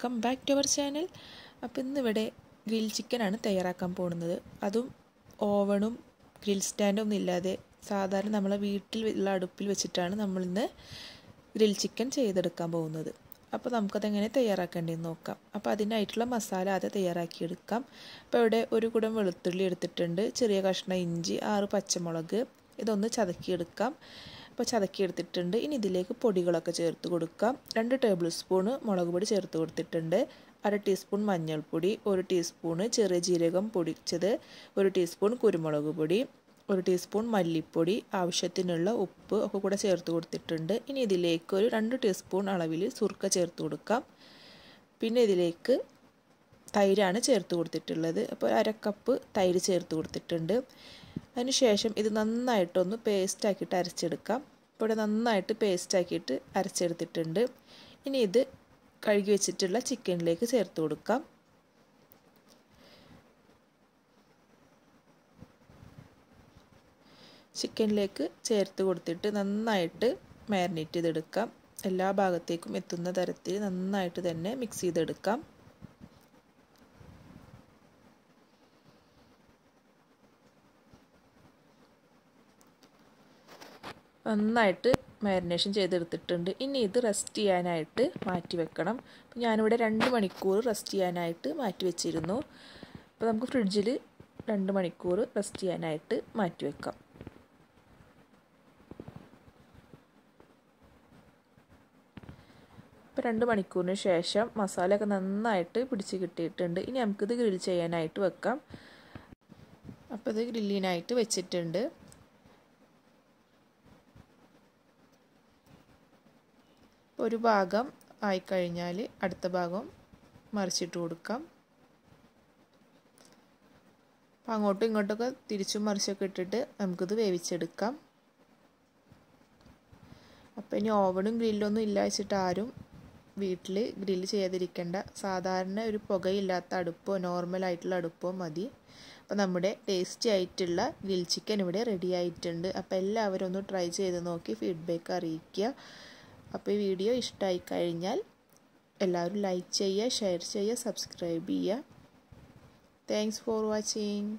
Welcome back to our channel. അപ്പോൾ ഇന്നിവിടെ grill ചിക്കനാണ് തയ്യാറാക്കാൻ പോകുന്നത്. അതും ഓവണും ഗ്രിൽ സ്റ്റാൻഡും ഒന്നും ഇല്ലാതെ സാധാരണ നമ്മളെ വീട്ടിൽ ഉള്ള അടുപ്പിൽ വെച്ചിട്ടാണ് നമ്മളിന്ന് ഗ്രിൽ ചിക്കൻ ചെയ്തെടുക്കാൻ പോകുന്നത്. അപ്പോൾ നമുക്കതെങ്ങനെ തയ്യാറാക്കേണ്ടതെന്ന് നോക്കാം. അപ്പോൾ അതിനായിട്ടുള്ള മസാല ആദ്യം തയ്യാറാക്കിയെടുക്കാം. അപ്പോൾ ഇവിടെ ഒരു കുടം വെളുത്തുള്ളി എടുത്തിട്ടുണ്ട്. ചെറിയ കഷ്ണം ഇഞ്ചി ആറ് പച്ചമുളക്. ഇതൊന്ന് ചതക്കിയെടുക്കാം. അപ്പോൾ ചതക്കിയെടുത്തിട്ടുണ്ട്. ഇനി ഇതിലേക്ക് പൊടികളൊക്കെ ചേർത്ത് കൊടുക്കാം. രണ്ട് ടേബിൾ സ്പൂണ് മുളക് പൊടി ചേർത്ത് കൊടുത്തിട്ടുണ്ട്. അര ടീസ്പൂൺ മഞ്ഞൾപ്പൊടി ഒരു ടീസ്പൂണ് ചെറിയ ജീരകം പൊടിച്ചത് ഒരു ടീസ്പൂൺ കുരുമുളക് പൊടി ഒരു ടീസ്പൂൺ മല്ലിപ്പൊടി ആവശ്യത്തിനുള്ള ഉപ്പ് ഒക്കെ കൂടെ ചേർത്ത് കൊടുത്തിട്ടുണ്ട്. ഇനി ഇതിലേക്ക് ഒരു രണ്ട് ടീസ്പൂൺ അളവിൽ സുർക്ക ചേർത്ത് കൊടുക്കാം. പിന്നെ ഇതിലേക്ക് തൈരാണ് ചേർത്ത് കൊടുത്തിട്ടുള്ളത്. അപ്പോൾ അര കപ്പ് തൈര് ചേർത്ത് കൊടുത്തിട്ടുണ്ട്. അതിനുശേഷം ഇത് നന്നായിട്ടൊന്ന് പേസ്റ്റാക്കിയിട്ട് അരച്ചെടുക്കാം. ഇപ്പോൾ നന്നായിട്ട് പേസ്റ്റാക്കിയിട്ട് അരച്ചെടുത്തിട്ടുണ്ട്. ഇനി ഇത് കഴുകി വെച്ചിട്ടുള്ള ചിക്കനിലേക്ക് ചേർത്ത് കൊടുക്കാം. ചിക്കനിലേക്ക് ചേർത്ത് കൊടുത്തിട്ട് നന്നായിട്ട് മാരിനേറ്റ് ചെയ്തെടുക്കാം. എല്ലാ ഭാഗത്തേക്കും എത്തുന്ന തരത്തിൽ നന്നായിട്ട് തന്നെ മിക്സ് ചെയ്തെടുക്കാം. നന്നായിട്ട് മാരിനേഷൻ ചെയ്തെടുത്തിട്ടുണ്ട്. ഇനി ഇത് റെസ്റ്റ് ചെയ്യാനായിട്ട് മാറ്റി വെക്കണം. ഞാനിവിടെ രണ്ട് മണിക്കൂർ റെസ്റ്റ് ചെയ്യാനായിട്ട് മാറ്റി വെച്ചിരുന്നു. അപ്പോൾ നമുക്ക് ഫ്രിഡ്ജിൽ രണ്ട് മണിക്കൂർ റെസ്റ്റ് ചെയ്യാനായിട്ട് മാറ്റി വെക്കാം. ഇപ്പോൾ രണ്ട് മണിക്കൂറിന് ശേഷം മസാലയൊക്കെ നന്നായിട്ട് പിടിച്ച് കിട്ടിയിട്ടുണ്ട്. ഇനി നമുക്കിത് ഗ്രിൽ ചെയ്യാനായിട്ട് വെക്കാം. അപ്പോൾ ഇത് ഗ്രില്ലിനായിട്ട് വെച്ചിട്ടുണ്ട്. ഒരു ഭാഗം ആയിക്കഴിഞ്ഞാൽ അടുത്ത ഭാഗം മറിച്ചിട്ട് കൊടുക്കാം. അപ്പം അങ്ങോട്ടും ഇങ്ങോട്ടൊക്കെ തിരിച്ചും മറിച്ചൊക്കെ ഇട്ടിട്ട് നമുക്കിത് വേവിച്ചെടുക്കാം. അപ്പം ഇനി ഓവണും ഗ്രില്ലൊന്നും ഇല്ല വെച്ചിട്ട് ആരും വീട്ടിൽ ഗ്രില്ല് ചെയ്യാതിരിക്കേണ്ട. സാധാരണ ഒരു പുകയില്ലാത്ത അടുപ്പോ നോർമൽ ആയിട്ടുള്ള അടുപ്പോ മതി. അപ്പോൾ നമ്മുടെ ടേസ്റ്റി ആയിട്ടുള്ള ഗ്രിൽ ചിക്കൻ ഇവിടെ റെഡി ആയിട്ടുണ്ട്. അപ്പോൾ എല്ലാവരും ഒന്ന് ട്രൈ ചെയ്ത് നോക്കി ഫീഡ്ബാക്ക് അറിയിക്കുക. അപ്പോൾ ഈ വീഡിയോ ഇഷ്ടമായി കഴിഞ്ഞാൽ എല്ലാവരും ലൈക്ക് ചെയ്യുക ഷെയർ ചെയ്യുക സബ്സ്ക്രൈബ് ചെയ്യുക. Thanks for watching